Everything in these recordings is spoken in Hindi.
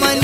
मन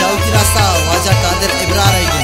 जाओ कि रास्ता वाजा कादर इब्रा रहेगी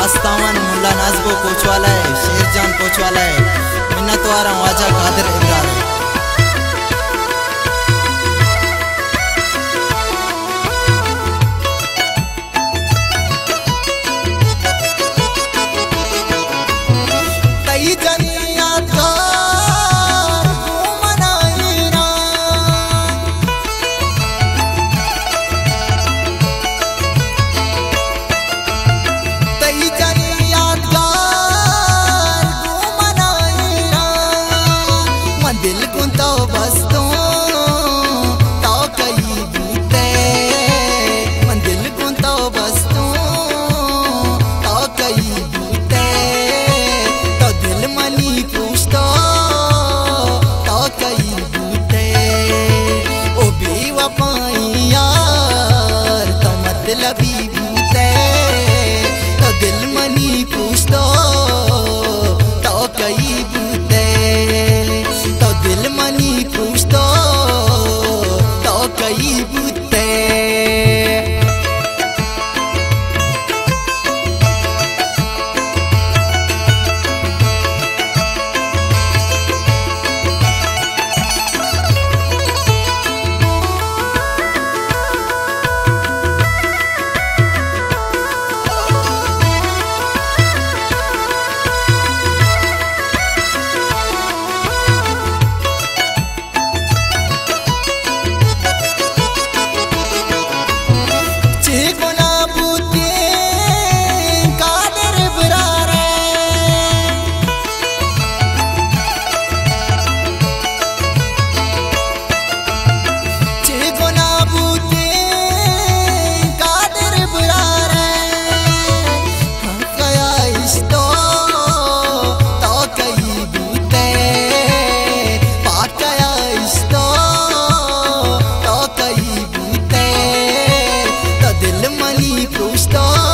फास्तावन मुल्ला नाजबो कोचवाला है शेरजान कोचवाला है मिन्नत वारा वाजा कादिर us. ikustan